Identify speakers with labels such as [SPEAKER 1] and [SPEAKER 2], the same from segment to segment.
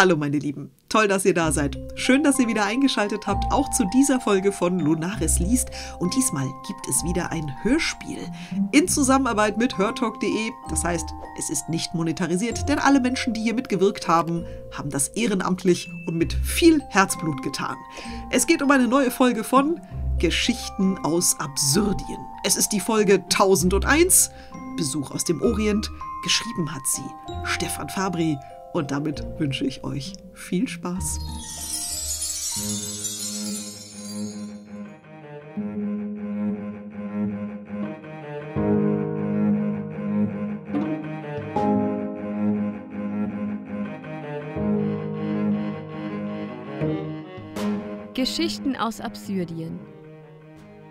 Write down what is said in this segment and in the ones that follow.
[SPEAKER 1] Hallo meine Lieben, toll, dass ihr da seid. Schön, dass ihr wieder eingeschaltet habt, auch zu dieser Folge von Lunaris liest. Und diesmal gibt es wieder ein Hörspiel in Zusammenarbeit mit hörtalk.de. Das heißt, es ist nicht monetarisiert, denn alle Menschen, die hier mitgewirkt haben, haben das ehrenamtlich und mit viel Herzblut getan. Es geht um eine neue Folge von Geschichten aus Absurdien. Es ist die Folge 1001, Besuch aus dem Orient. Geschrieben hat sie Stefan Fabri und damit wünsche ich euch viel Spaß.
[SPEAKER 2] Geschichten aus Absurdien.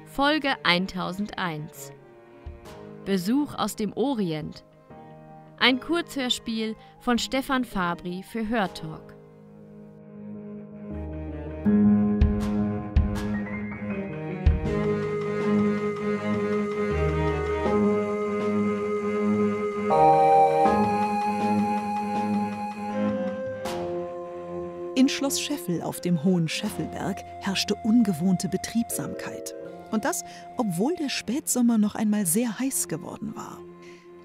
[SPEAKER 2] Folge 1001 Besuch aus dem Orient ein Kurzhörspiel von Stefan Fabri für Hörtalk.
[SPEAKER 1] In Schloss Scheffel auf dem hohen Scheffelberg herrschte ungewohnte Betriebsamkeit. Und das, obwohl der Spätsommer noch einmal sehr heiß geworden war.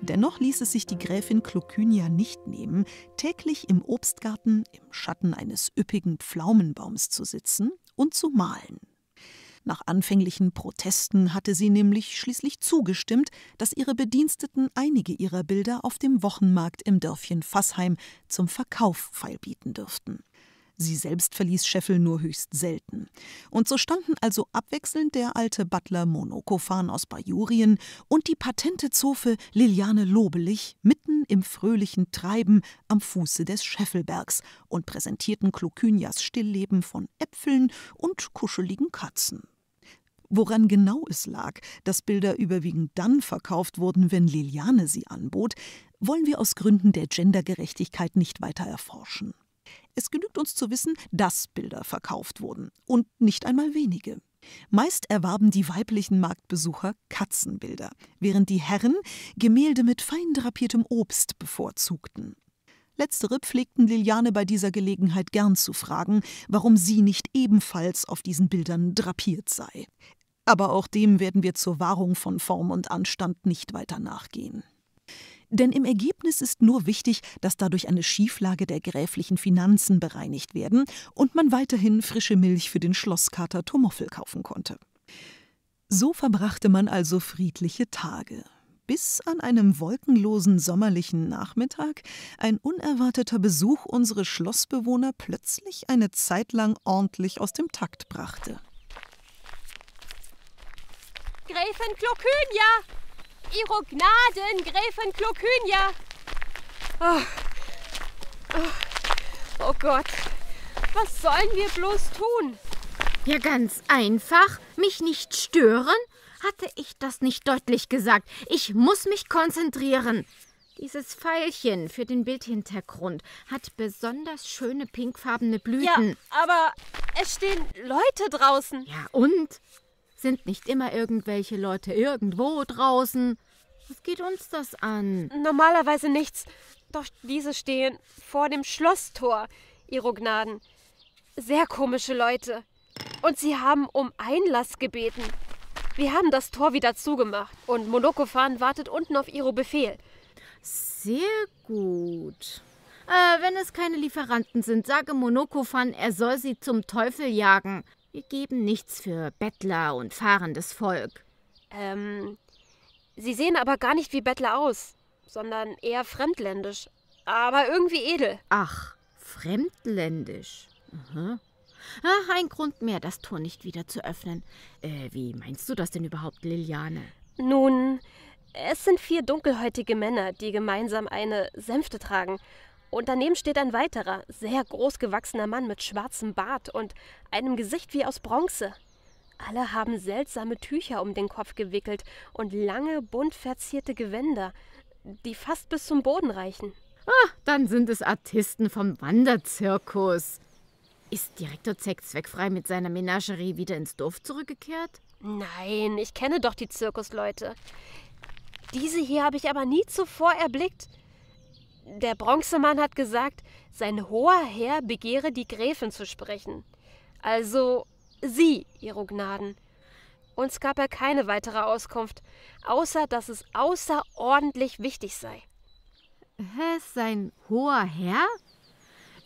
[SPEAKER 1] Dennoch ließ es sich die Gräfin Klokynia nicht nehmen, täglich im Obstgarten im Schatten eines üppigen Pflaumenbaums zu sitzen und zu malen. Nach anfänglichen Protesten hatte sie nämlich schließlich zugestimmt, dass ihre Bediensteten einige ihrer Bilder auf dem Wochenmarkt im Dörfchen Fassheim zum Verkauf feilbieten dürften. Sie selbst verließ Scheffel nur höchst selten. Und so standen also abwechselnd der alte Butler Monokofan aus Bajurien und die patente Zofe Liliane Lobelich mitten im fröhlichen Treiben am Fuße des Scheffelbergs und präsentierten Klokynias Stillleben von Äpfeln und kuscheligen Katzen. Woran genau es lag, dass Bilder überwiegend dann verkauft wurden, wenn Liliane sie anbot, wollen wir aus Gründen der Gendergerechtigkeit nicht weiter erforschen. Es genügt uns zu wissen, dass Bilder verkauft wurden. Und nicht einmal wenige. Meist erwarben die weiblichen Marktbesucher Katzenbilder, während die Herren Gemälde mit fein drapiertem Obst bevorzugten. Letztere pflegten Liliane bei dieser Gelegenheit gern zu fragen, warum sie nicht ebenfalls auf diesen Bildern drapiert sei. Aber auch dem werden wir zur Wahrung von Form und Anstand nicht weiter nachgehen. Denn im Ergebnis ist nur wichtig, dass dadurch eine Schieflage der gräflichen Finanzen bereinigt werden und man weiterhin frische Milch für den Schlosskater Tomoffel kaufen konnte. So verbrachte man also friedliche Tage, bis an einem wolkenlosen sommerlichen Nachmittag ein unerwarteter Besuch unsere Schlossbewohner plötzlich eine Zeit lang ordentlich aus dem Takt brachte.
[SPEAKER 3] Gräfin Klokynia! Ihro Gnaden, Gräfin Klokynia. Oh. Oh. oh Gott, was sollen wir bloß tun?
[SPEAKER 4] Ja, ganz einfach. Mich nicht stören? Hatte ich das nicht deutlich gesagt? Ich muss mich konzentrieren. Dieses Pfeilchen für den Bildhintergrund hat besonders schöne pinkfarbene Blüten.
[SPEAKER 3] Ja, aber es stehen Leute draußen.
[SPEAKER 4] Ja, und? Sind nicht immer irgendwelche Leute irgendwo draußen? Was geht uns das an?
[SPEAKER 3] Normalerweise nichts. Doch diese stehen vor dem Schlosstor, Ihro Gnaden. Sehr komische Leute. Und sie haben um Einlass gebeten. Wir haben das Tor wieder zugemacht und Monokofan wartet unten auf Ihro Befehl.
[SPEAKER 4] Sehr gut. Äh, wenn es keine Lieferanten sind, sage Monokofan, er soll sie zum Teufel jagen. Wir geben nichts für Bettler und fahrendes Volk.
[SPEAKER 3] Ähm, Sie sehen aber gar nicht wie Bettler aus, sondern eher fremdländisch, aber irgendwie edel.
[SPEAKER 4] Ach, fremdländisch. Aha. Ach, ein Grund mehr, das Tor nicht wieder zu öffnen. Äh, wie meinst du das denn überhaupt, Liliane?
[SPEAKER 3] Nun, es sind vier dunkelhäutige Männer, die gemeinsam eine Sänfte tragen und daneben steht ein weiterer, sehr großgewachsener Mann mit schwarzem Bart und einem Gesicht wie aus Bronze. Alle haben seltsame Tücher um den Kopf gewickelt und lange, bunt verzierte Gewänder, die fast bis zum Boden reichen.
[SPEAKER 4] Ah, dann sind es Artisten vom Wanderzirkus. Ist Direktor Zeck zweckfrei mit seiner Menagerie wieder ins Dorf zurückgekehrt?
[SPEAKER 3] Nein, ich kenne doch die Zirkusleute. Diese hier habe ich aber nie zuvor erblickt. Der Bronzemann hat gesagt, sein hoher Herr begehre die Gräfin zu sprechen. Also Sie, Ihro Gnaden. Uns gab er keine weitere Auskunft, außer dass es außerordentlich wichtig sei.
[SPEAKER 4] Hä, sein hoher Herr?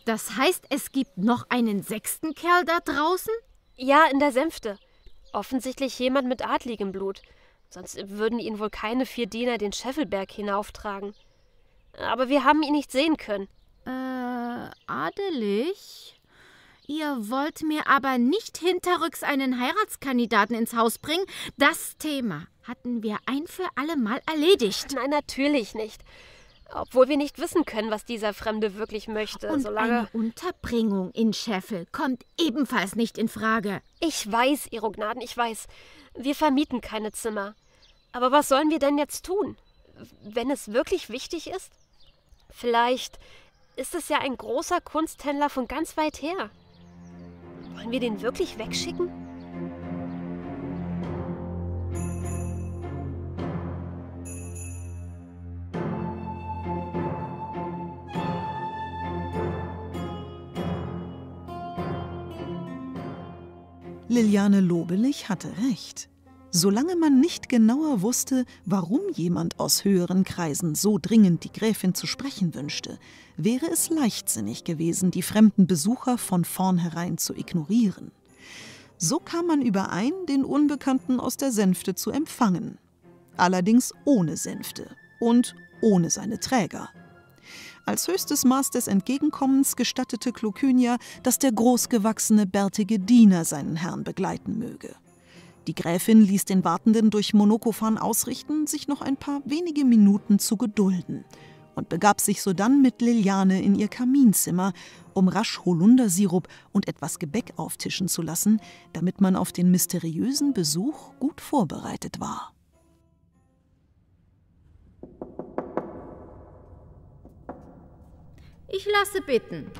[SPEAKER 4] Das heißt, es gibt noch einen sechsten Kerl da draußen?
[SPEAKER 3] Ja, in der Sänfte. Offensichtlich jemand mit adligem Blut. Sonst würden ihn wohl keine vier Diener den Scheffelberg hinauftragen. Aber wir haben ihn nicht sehen können.
[SPEAKER 4] Äh, adelig? Ihr wollt mir aber nicht hinterrücks einen Heiratskandidaten ins Haus bringen? Das Thema hatten wir ein für alle Mal erledigt.
[SPEAKER 3] Nein, natürlich nicht. Obwohl wir nicht wissen können, was dieser Fremde wirklich möchte,
[SPEAKER 4] Und
[SPEAKER 3] solange.
[SPEAKER 4] eine Unterbringung in Scheffel kommt ebenfalls nicht in Frage.
[SPEAKER 3] Ich weiß, Ihro Gnaden, ich weiß. Wir vermieten keine Zimmer. Aber was sollen wir denn jetzt tun? Wenn es wirklich wichtig ist? Vielleicht ist es ja ein großer Kunsthändler von ganz weit her. Wollen wir den wirklich wegschicken?
[SPEAKER 1] Liliane Lobelich hatte recht. Solange man nicht genauer wusste, warum jemand aus höheren Kreisen so dringend die Gräfin zu sprechen wünschte, wäre es leichtsinnig gewesen, die fremden Besucher von vornherein zu ignorieren. So kam man überein, den Unbekannten aus der Sänfte zu empfangen. Allerdings ohne Sänfte und ohne seine Träger. Als höchstes Maß des Entgegenkommens gestattete Klokynia, dass der großgewachsene, bärtige Diener seinen Herrn begleiten möge. Die Gräfin ließ den Wartenden durch Monokophan ausrichten, sich noch ein paar wenige Minuten zu gedulden und begab sich sodann mit Liliane in ihr Kaminzimmer, um rasch Holundersirup und etwas Gebäck auftischen zu lassen, damit man auf den mysteriösen Besuch gut vorbereitet war.
[SPEAKER 4] Ich lasse bitten.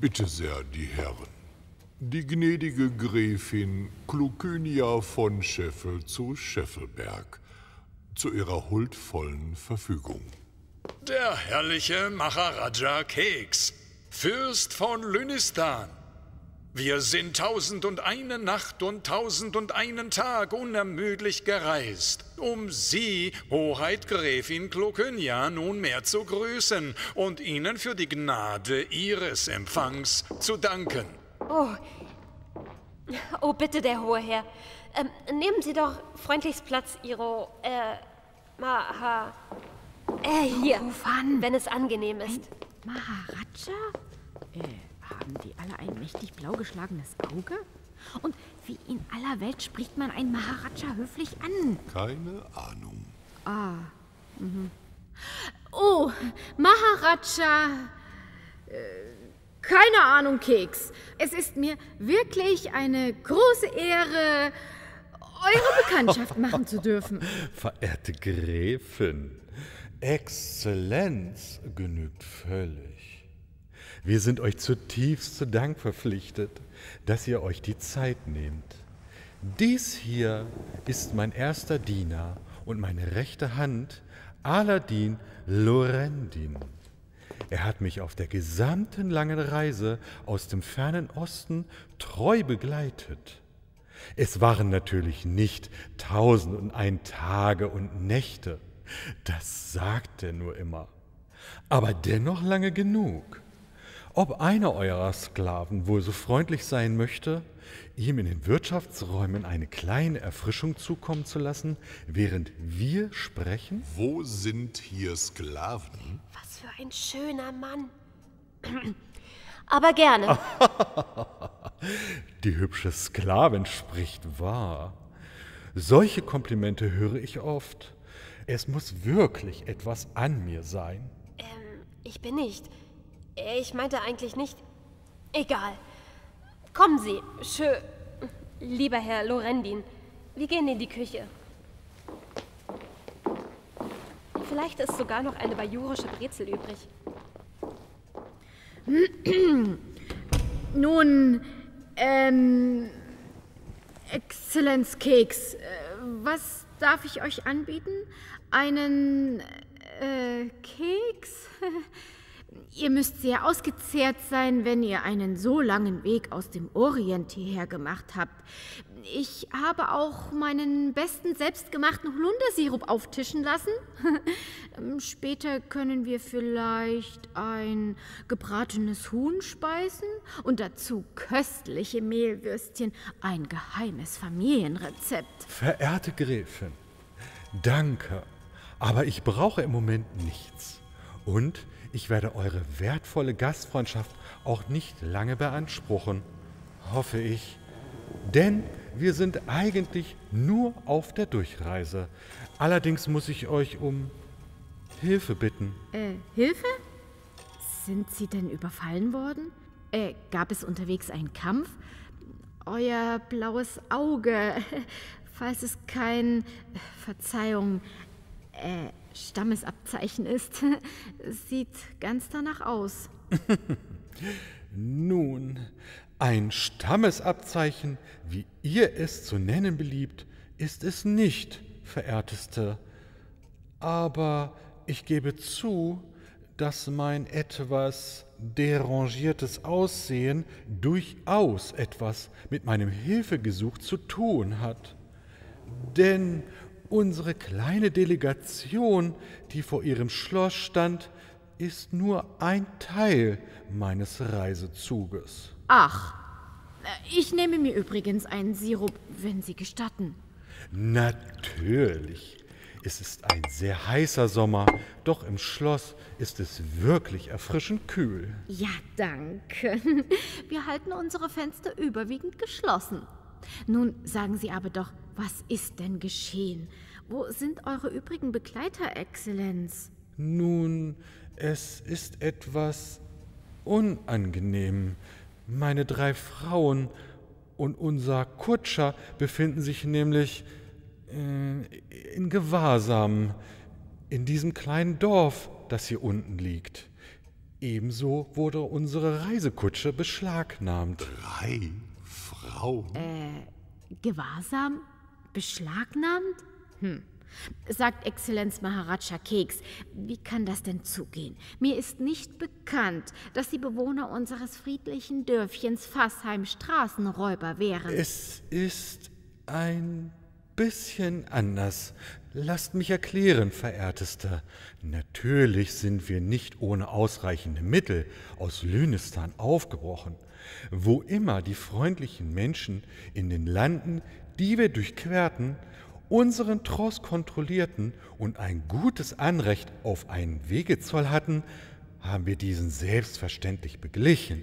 [SPEAKER 5] Bitte sehr, die Herren. Die gnädige Gräfin Klukynia von Scheffel zu Scheffelberg zu ihrer huldvollen Verfügung.
[SPEAKER 6] Der herrliche Maharaja Keks, Fürst von Lünistan. Wir sind tausend und eine Nacht und tausend und einen Tag unermüdlich gereist, um Sie, Hoheit Gräfin Klokynja, nunmehr zu grüßen und Ihnen für die Gnade Ihres Empfangs zu danken.
[SPEAKER 3] Oh. Oh, bitte, der hohe Herr. Ähm, nehmen Sie doch freundlichst Platz, Ihro, äh, Maha. Äh, hier.
[SPEAKER 4] Monokophan.
[SPEAKER 3] Wenn es angenehm ist.
[SPEAKER 4] Maharaja? Äh, haben die alle ein mächtig blau geschlagenes Auge? Und wie in aller Welt spricht man einen Maharaja höflich an?
[SPEAKER 5] Keine Ahnung.
[SPEAKER 4] Oh, Maharaja. Äh, keine Ahnung, Keks. Es ist mir wirklich eine große Ehre, eure Bekanntschaft machen zu dürfen.
[SPEAKER 7] Verehrte Gräfin, Exzellenz genügt völlig. Wir sind euch zutiefst zu Dank verpflichtet, dass ihr euch die Zeit nehmt. Dies hier ist mein erster Diener und meine rechte Hand, Aladin Lorendin. Er hat mich auf der gesamten langen Reise aus dem fernen Osten treu begleitet. Es waren natürlich nicht tausend und ein Tage und Nächte, das sagt er nur immer, aber dennoch lange genug. Ob einer eurer Sklaven wohl so freundlich sein möchte, ihm in den Wirtschaftsräumen eine kleine Erfrischung zukommen zu lassen, während wir sprechen?
[SPEAKER 5] Wo sind hier Sklaven?
[SPEAKER 3] Was für ein schöner Mann. Aber gerne.
[SPEAKER 7] Die hübsche Sklavin spricht wahr. Solche Komplimente höre ich oft. Es muss wirklich etwas an mir sein.
[SPEAKER 3] Ähm, ich bin nicht. Ich meinte eigentlich nicht. Egal. Kommen Sie, schön. Lieber Herr Lorendin, wir gehen in die Küche. Vielleicht ist sogar noch eine bajurische Brezel übrig.
[SPEAKER 4] Nun, ähm, Exzellenz Keks, äh, was darf ich euch anbieten? Einen äh, Keks? Ihr müsst sehr ausgezehrt sein, wenn ihr einen so langen Weg aus dem Orient hierher gemacht habt. Ich habe auch meinen besten selbstgemachten Holundersirup auftischen lassen. Später können wir vielleicht ein gebratenes Huhn speisen und dazu köstliche Mehlwürstchen, ein geheimes Familienrezept.
[SPEAKER 7] Verehrte Gräfin, danke, aber ich brauche im Moment nichts. Und ich werde eure wertvolle Gastfreundschaft auch nicht lange beanspruchen, hoffe ich. Denn wir sind eigentlich nur auf der Durchreise. Allerdings muss ich euch um Hilfe bitten.
[SPEAKER 4] Äh, Hilfe? Sind Sie denn überfallen worden? Äh, gab es unterwegs einen Kampf? Euer blaues Auge, falls es kein, Verzeihung, äh, Stammesabzeichen ist, sieht ganz danach aus.
[SPEAKER 7] Nun, ein Stammesabzeichen, wie ihr es zu nennen beliebt, ist es nicht, verehrteste. Aber ich gebe zu, dass mein etwas derangiertes Aussehen durchaus etwas mit meinem Hilfegesuch zu tun hat. Denn unsere kleine Delegation, die vor ihrem Schloss stand, ist nur ein Teil meines Reisezuges.
[SPEAKER 4] Ach, ich nehme mir übrigens einen Sirup, wenn Sie gestatten.
[SPEAKER 7] Natürlich. Es ist ein sehr heißer Sommer, doch im Schloss ist es wirklich erfrischend kühl.
[SPEAKER 4] Ja, danke. Wir halten unsere Fenster überwiegend geschlossen. Nun sagen Sie aber doch, was ist denn geschehen? Wo sind eure übrigen Begleiter, Exzellenz?
[SPEAKER 7] Nun, es ist etwas unangenehm. Meine drei Frauen und unser Kutscher befinden sich nämlich äh, in Gewahrsam in diesem kleinen Dorf, das hier unten liegt. Ebenso wurde unsere Reisekutsche beschlagnahmt.
[SPEAKER 5] Drei Frauen?
[SPEAKER 4] Äh, Gewahrsam? Beschlagnahmt? Hm. Sagt Exzellenz Maharaja Keks, wie kann das denn zugehen? Mir ist nicht bekannt, dass die Bewohner unseres friedlichen Dörfchens Fassheim Straßenräuber wären.
[SPEAKER 7] Es ist ein bisschen anders. Lasst mich erklären, verehrtester. Natürlich sind wir nicht ohne ausreichende Mittel aus Lünistan aufgebrochen. Wo immer die freundlichen Menschen in den Landen, die wir durchquerten, unseren Tross kontrollierten und ein gutes Anrecht auf einen Wegezoll hatten, haben wir diesen selbstverständlich beglichen.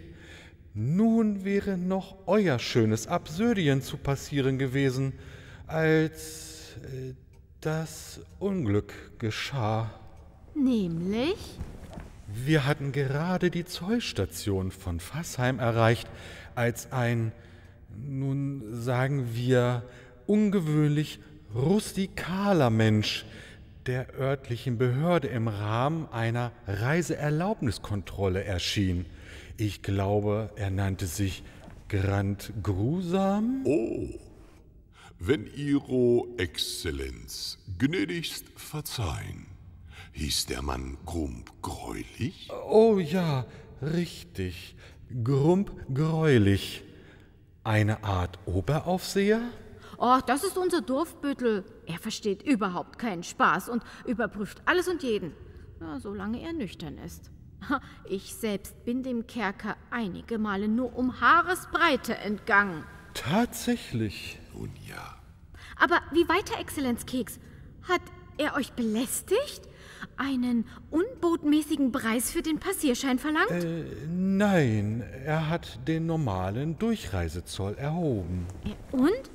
[SPEAKER 7] Nun wäre noch euer schönes Absurdien zu passieren gewesen, als äh, das Unglück geschah.
[SPEAKER 4] Nämlich?
[SPEAKER 7] Wir hatten gerade die Zollstation von Fassheim erreicht, als ein, nun sagen wir, ungewöhnlich rustikaler Mensch der örtlichen Behörde im Rahmen einer Reiseerlaubniskontrolle erschien. Ich glaube, er nannte sich Grand Grusam.
[SPEAKER 5] Oh, wenn Ihro Exzellenz gnädigst verzeihen, hieß der Mann Grump greulich?
[SPEAKER 7] Oh ja, richtig. Grump greulich. Eine Art Oberaufseher?
[SPEAKER 4] Oh, das ist unser Dorfbüttel. Er versteht überhaupt keinen Spaß und überprüft alles und jeden. Ja, solange er nüchtern ist. Ich selbst bin dem Kerker einige Male nur um Haaresbreite entgangen.
[SPEAKER 7] Tatsächlich.
[SPEAKER 5] Nun ja.
[SPEAKER 4] Aber wie weiter, Exzellenz Keks? Hat er euch belästigt? Einen unbotmäßigen Preis für den Passierschein verlangt?
[SPEAKER 7] Äh, nein, er hat den normalen Durchreisezoll erhoben.
[SPEAKER 4] Äh, und?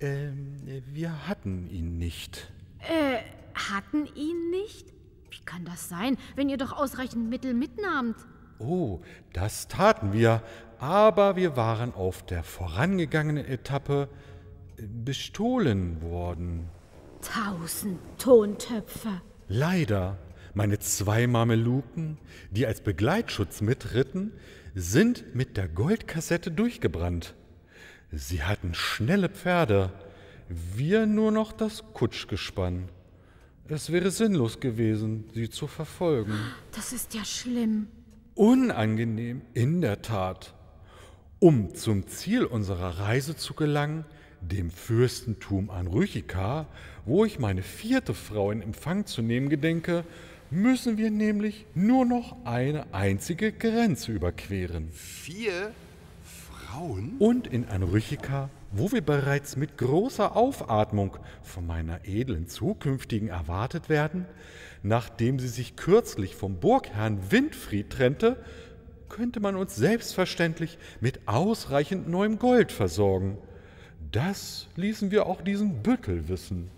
[SPEAKER 7] Ähm, wir hatten ihn nicht.
[SPEAKER 4] Äh, hatten ihn nicht? Wie kann das sein, wenn ihr doch ausreichend Mittel mitnahmt?
[SPEAKER 7] Oh, das taten wir, aber wir waren auf der vorangegangenen Etappe bestohlen worden.
[SPEAKER 4] Tausend Tontöpfe.
[SPEAKER 7] Leider, meine zwei Mameluken, die als Begleitschutz mitritten, sind mit der Goldkassette durchgebrannt. Sie hatten schnelle Pferde, wir nur noch das Kutschgespann. Es wäre sinnlos gewesen, sie zu verfolgen.
[SPEAKER 4] Das ist ja schlimm.
[SPEAKER 7] Unangenehm, in der Tat. Um zum Ziel unserer Reise zu gelangen, dem Fürstentum Anrüchika, wo ich meine vierte Frau in Empfang zu nehmen gedenke, müssen wir nämlich nur noch eine einzige Grenze überqueren.
[SPEAKER 8] Vier Frauen?
[SPEAKER 7] Und in Anrüchika, wo wir bereits mit großer Aufatmung von meiner edlen Zukünftigen erwartet werden, nachdem sie sich kürzlich vom Burgherrn Windfried trennte, könnte man uns selbstverständlich mit ausreichend neuem Gold versorgen. Das ließen wir auch diesen Büttel wissen.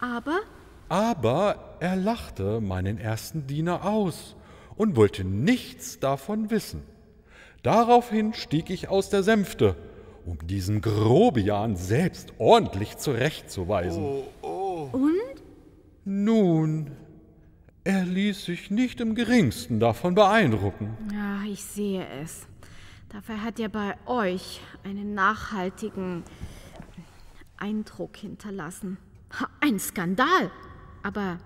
[SPEAKER 4] Aber?
[SPEAKER 7] Aber er lachte meinen ersten Diener aus und wollte nichts davon wissen. Daraufhin stieg ich aus der Sänfte, um diesen Grobian selbst ordentlich zurechtzuweisen.
[SPEAKER 8] Oh, oh.
[SPEAKER 4] Und?
[SPEAKER 7] Nun, er ließ sich nicht im geringsten davon beeindrucken.
[SPEAKER 4] Ja, ich sehe es. Dafür hat er bei euch einen nachhaltigen Eindruck hinterlassen. Ha, Ein Skandal. Aber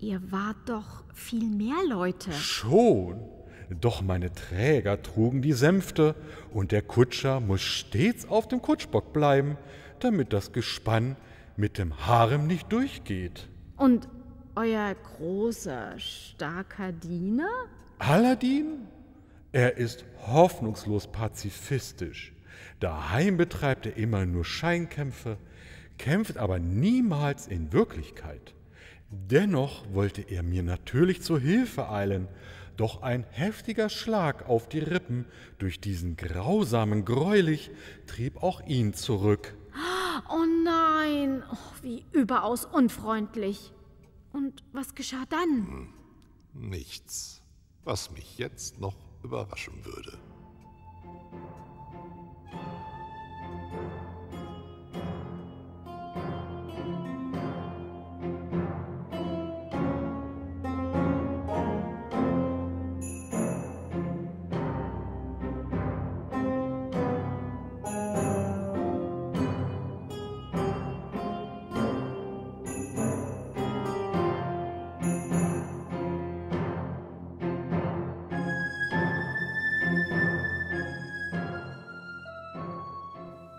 [SPEAKER 4] ihr wart doch viel mehr Leute.
[SPEAKER 7] Schon, doch meine Träger trugen die Sänfte, und der Kutscher muss stets auf dem Kutschbock bleiben, damit das Gespann mit dem Harem nicht durchgeht.
[SPEAKER 4] Und euer großer, starker Diener?
[SPEAKER 7] Aladdin? Er ist hoffnungslos pazifistisch. Daheim betreibt er immer nur Scheinkämpfe, kämpft aber niemals in Wirklichkeit. Dennoch wollte er mir natürlich zur Hilfe eilen, doch ein heftiger Schlag auf die Rippen durch diesen grausamen Gräulich trieb auch ihn zurück.
[SPEAKER 4] Oh nein, oh, wie überaus unfreundlich. Und was geschah dann?
[SPEAKER 5] Nichts, was mich jetzt noch überraschen würde.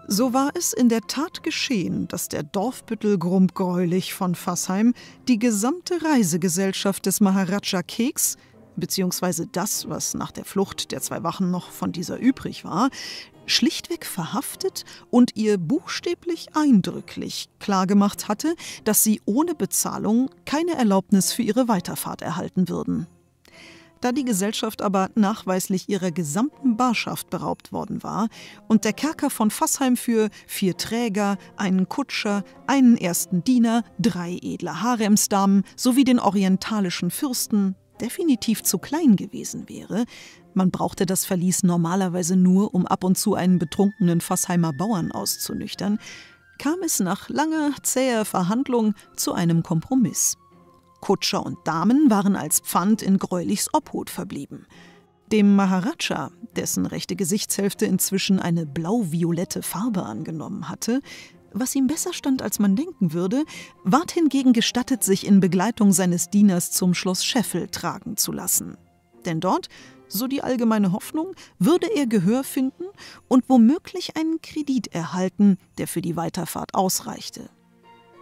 [SPEAKER 1] So war es in der Tat geschehen, dass der Dorfbüttel Grumpgreulich von Fassheim die gesamte Reisegesellschaft des Maharaja Keks, beziehungsweise das, was nach der Flucht der zwei Wachen noch von dieser übrig war, schlichtweg verhaftet und ihr buchstäblich eindrücklich klargemacht hatte, dass sie ohne Bezahlung keine Erlaubnis für ihre Weiterfahrt erhalten würden. Da die Gesellschaft aber nachweislich ihrer gesamten Barschaft beraubt worden war und der Kerker von Fassheim für vier Träger, einen Kutscher, einen ersten Diener, drei edle Haremsdamen sowie den orientalischen Fürsten definitiv zu klein gewesen wäre, man brauchte das Verlies normalerweise nur, um ab und zu einen betrunkenen Fassheimer Bauern auszunüchtern, kam es nach langer, zäher Verhandlung zu einem Kompromiss. Kutscher und Damen waren als Pfand in Gräulichs Obhut verblieben. Dem Maharaja, dessen rechte Gesichtshälfte inzwischen eine blau-violette Farbe angenommen hatte, was ihm besser stand, als man denken würde, ward hingegen gestattet, sich in Begleitung seines Dieners zum Schloss Scheffel tragen zu lassen. Denn dort, so die allgemeine Hoffnung, würde er Gehör finden und womöglich einen Kredit erhalten, der für die Weiterfahrt ausreichte.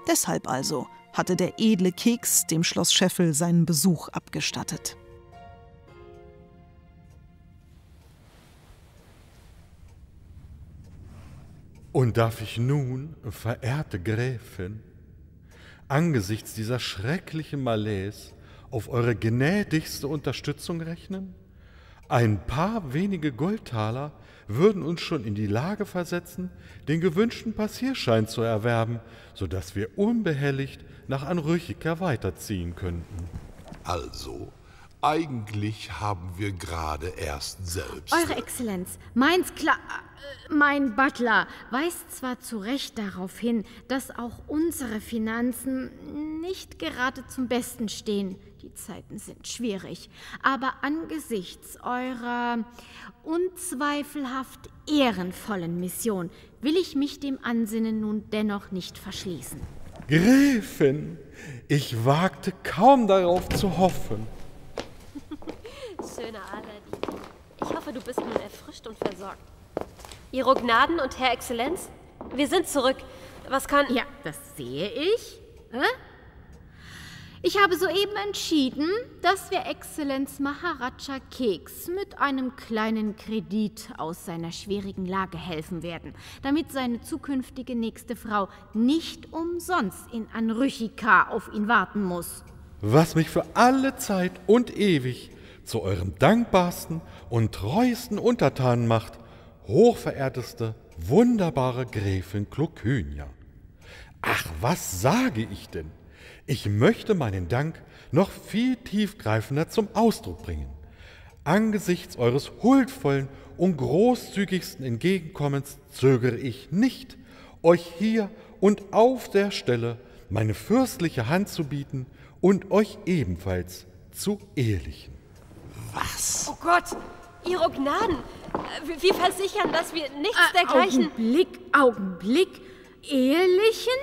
[SPEAKER 1] Deshalb also hatte der edle Keks dem Schloss Scheffel seinen Besuch abgestattet.
[SPEAKER 7] Und darf ich nun, verehrte Gräfin, angesichts dieser schrecklichen Malaise auf eure gnädigste Unterstützung rechnen? Ein paar wenige Goldtaler würden uns schon in die Lage versetzen, den gewünschten Passierschein zu erwerben, sodass wir unbehelligt nach Anrüchika weiterziehen könnten.
[SPEAKER 5] Also, Eigentlich haben wir gerade erst selbst.
[SPEAKER 4] Eure Exzellenz, mein Skla äh, mein Butler weist zwar zu Recht darauf hin, dass auch unsere Finanzen nicht gerade zum Besten stehen. Die Zeiten sind schwierig. Aber angesichts eurer unzweifelhaft ehrenvollen Mission will ich mich dem Ansinnen nun dennoch nicht verschließen.
[SPEAKER 7] Gräfin, ich wagte kaum darauf zu hoffen.
[SPEAKER 3] Schöner Aladdin. Ich hoffe, du bist nun erfrischt und versorgt. Ihre Gnaden und Herr Exzellenz, wir sind zurück. Was kann.
[SPEAKER 4] Ja, das sehe ich. Hä? Ich habe soeben entschieden, dass wir Exzellenz Maharaja Keks mit einem kleinen Kredit aus seiner schwierigen Lage helfen werden, damit seine zukünftige nächste Frau nicht umsonst in Anrüchika auf ihn warten muss.
[SPEAKER 7] Was mich für alle Zeit und ewig zu eurem dankbarsten und treuesten Untertanen macht, hochverehrteste, wunderbare Gräfin Klokynia. Ach, was sage ich denn? Ich möchte meinen Dank noch viel tiefgreifender zum Ausdruck bringen. Angesichts eures huldvollen und großzügigsten Entgegenkommens zögere ich nicht, euch hier und auf der Stelle meine fürstliche Hand zu bieten und euch ebenfalls zu ehelichen.
[SPEAKER 5] Was?
[SPEAKER 3] Oh Gott, Ihre Gnaden. Wir versichern, dass wir nichts
[SPEAKER 4] Äh,
[SPEAKER 3] dergleichen.
[SPEAKER 4] Augenblick, Augenblick. Ehelichen?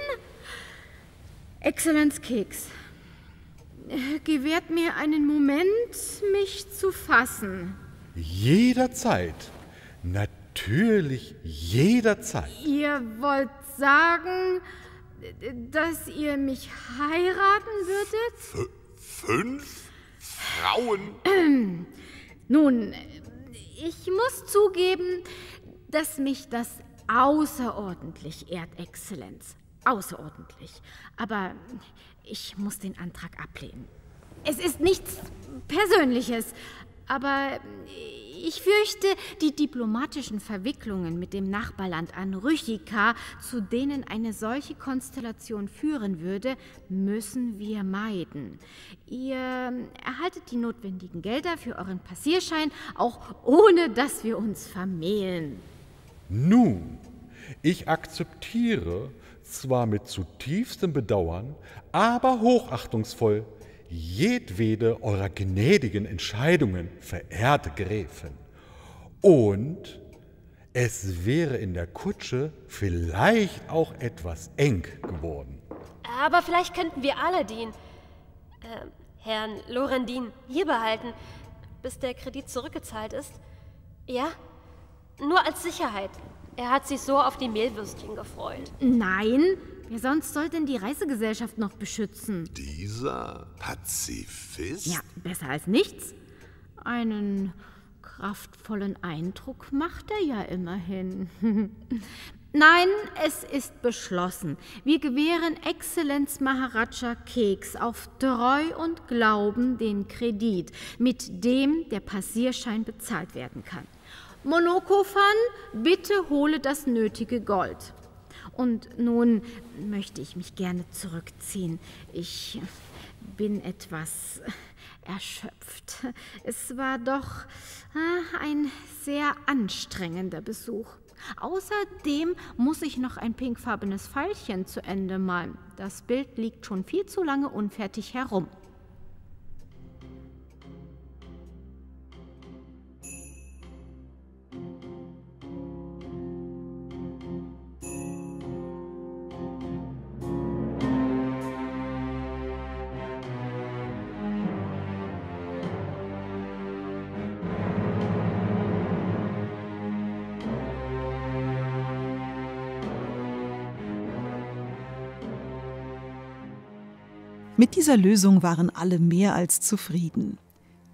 [SPEAKER 4] Exzellenz Keks, äh, gewährt mir einen Moment, mich zu fassen.
[SPEAKER 7] Jederzeit, natürlich jederzeit.
[SPEAKER 4] Ihr wollt sagen, dass ihr mich heiraten würdet?
[SPEAKER 5] Fünf Frauen?
[SPEAKER 4] Nun, ich muss zugeben, dass mich das außerordentlich ehrt, Exzellenz. Außerordentlich. Aber ich muss den Antrag ablehnen. Es ist nichts Persönliches, aber ich fürchte, die diplomatischen Verwicklungen mit dem Nachbarland Anrüchika, zu denen eine solche Konstellation führen würde, müssen wir meiden. Ihr erhaltet die notwendigen Gelder für euren Passierschein, auch ohne dass wir uns vermählen.
[SPEAKER 7] Nun, ich akzeptiere zwar mit zutiefstem Bedauern, aber hochachtungsvoll jedwede eurer gnädigen Entscheidungen, verehrte Gräfin. Und es wäre in der Kutsche vielleicht auch etwas eng geworden.
[SPEAKER 3] Aber vielleicht könnten wir Aladdin, äh, Herrn Lorendin, hier behalten, bis der Kredit zurückgezahlt ist. Ja? Nur als Sicherheit. Er hat sich so auf die Mehlwürstchen gefreut.
[SPEAKER 4] Nein, wer sonst soll denn die Reisegesellschaft noch beschützen?
[SPEAKER 5] Dieser Pazifist?
[SPEAKER 4] Ja, besser als nichts. Einen kraftvollen Eindruck macht er ja immerhin. Nein, es ist beschlossen. Wir gewähren Exzellenz Maharaja Keks auf Treu und Glauben den Kredit, mit dem der Passierschein bezahlt werden kann. Monokofan, bitte hole das nötige Gold. Und nun möchte ich mich gerne zurückziehen. Ich bin etwas erschöpft. Es war doch äh, ein sehr anstrengender Besuch. Außerdem muss ich noch ein pinkfarbenes Pfeilchen zu Ende malen. Das Bild liegt schon viel zu lange unfertig herum.
[SPEAKER 1] Mit dieser Lösung waren alle mehr als zufrieden.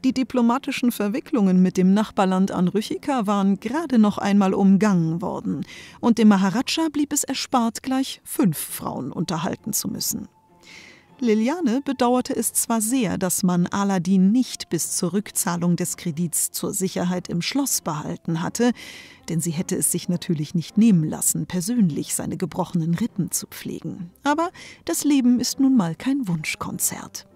[SPEAKER 1] Die diplomatischen Verwicklungen mit dem Nachbarland Anrüchika waren gerade noch einmal umgangen worden, und dem Maharaja blieb es erspart, gleich fünf Frauen unterhalten zu müssen. Liliane bedauerte es zwar sehr, dass man Aladdin nicht bis zur Rückzahlung des Kredits zur Sicherheit im Schloss behalten hatte, denn sie hätte es sich natürlich nicht nehmen lassen, persönlich seine gebrochenen Rippen zu pflegen. Aber das Leben ist nun mal kein Wunschkonzert.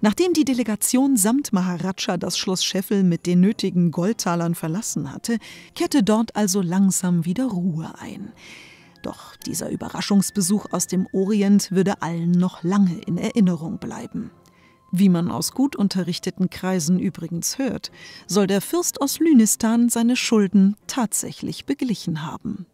[SPEAKER 1] Nachdem die Delegation samt Maharaja das Schloss Scheffel mit den nötigen Goldtalern verlassen hatte, kehrte dort also langsam wieder Ruhe ein. Doch dieser Überraschungsbesuch aus dem Orient würde allen noch lange in Erinnerung bleiben. Wie man aus gut unterrichteten Kreisen übrigens hört, soll der Fürst aus Lünistan seine Schulden tatsächlich beglichen haben.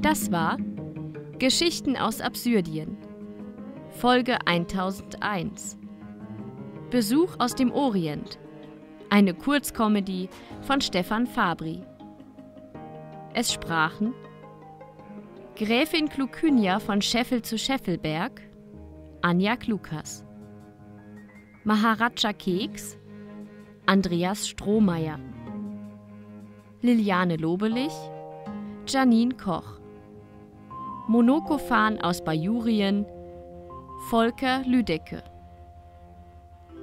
[SPEAKER 2] Das war Geschichten aus Absurdien, Folge 1001. Besuch aus dem Orient eine Kurzkomödie von Stefan Fabri. Es sprachen Gräfin Klukynia von Scheffel zu Scheffelberg, Anja Klukas. Maharaja Keks, Andreas Strohmeier. Liliane Lobelich, Janine Koch. Monokofan aus Bajurien, Volker Lüdecke.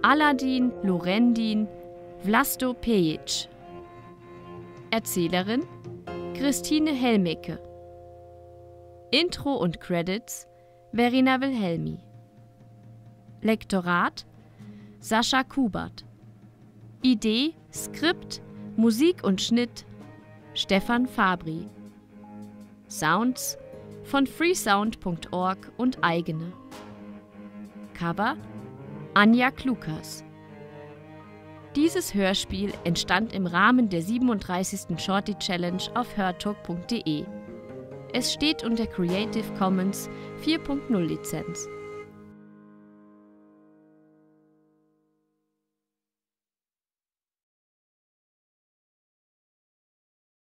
[SPEAKER 2] Aladin Lorendin Vlasto Pejic. Erzählerin Christine Helmicke. Intro und Credits Verena Wilhelmi. Lektorat Sascha Kubert. Idee, Skript, Musik und Schnitt Stefan Fabri. Sounds von freesound.org und eigene. Cover Anja Klukas. Dieses Hörspiel entstand im Rahmen der 37. Shorty Challenge auf hörtalk.de. Es steht unter Creative Commons 4.0 Lizenz.